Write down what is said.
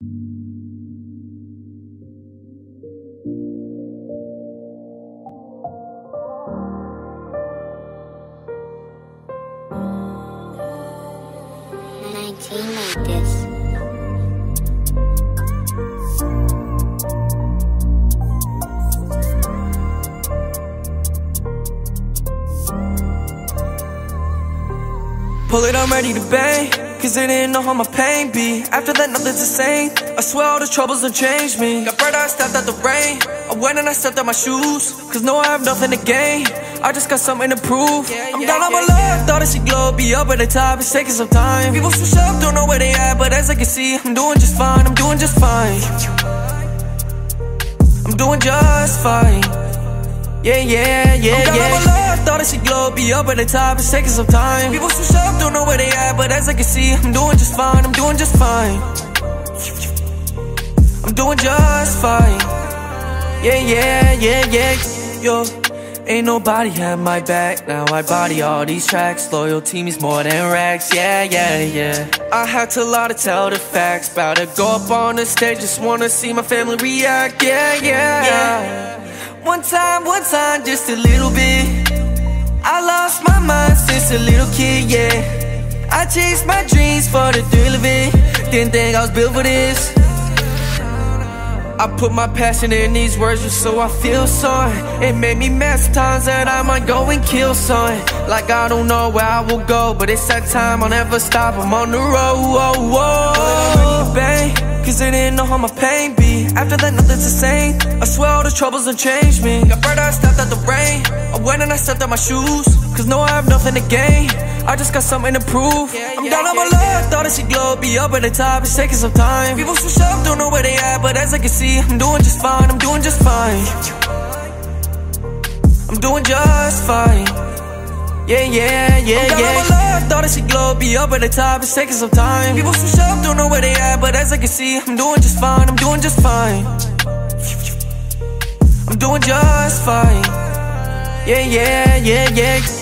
19 like this. Pull it, I'm ready to bang. Cause they didn't know how my pain be. After that, nothing's the same. I swear all the troubles done changed me. Got bread, I stepped out the rain. I went and I stepped out my shoes. Cause no, I have nothing to gain. I just got something to prove. I'm down on my luck. Thought it should glow, be up at the top. It's taking some time. People switch up, don't know where they at. But as I can see, I'm doing just fine. I'm doing just fine. I'm doing just fine. Yeah, yeah, yeah, I'm yeah. my luck, thought it should glow, be up at the top, it's taking some time. People switch up, don't know where they at, but as I can see, I'm doing just fine, I'm doing just fine. I'm doing just fine. Yeah, yeah, yeah, yeah, yo. Ain't nobody had my back, now I body all these tracks. Loyalty means more than racks, yeah, yeah, yeah. I had to lie to tell the facts, bout to go up on the stage, just wanna see my family react, yeah, yeah. yeah. One time, one time, just a little bit. I lost my mind since a little kid, yeah. I chased my dreams for the thrill of it. Didn't think I was built for this. I put my passion in these words just so I feel something. It made me mad times that I might go and kill something. Like I don't know where I will go, but it's that time I'll never stop. I'm on the road, whoa, whoa. Bang, cause they didn't know how my pain be. After that, nothing's the same. I swear all the troubles done changed me. Got bread, I stepped out the rain. I went and I stepped out my shoes. Cause no, I have nothing to gain. I just got something to prove. I'm down on my luck, thought it should glow, be up at the top, it's taking some time. People switch up, don't know where they at, but as I can see, I'm doing just fine, I'm doing just fine. I'm doing just fine. Yeah, yeah, yeah, I'm down yeah. my luck, thought it should glow, be up at the top, it's taking some time. People switch up, don't know where they at, but as I can see, I'm doing just fine, I'm doing just fine. I'm doing just fine. Yeah, yeah, yeah, yeah.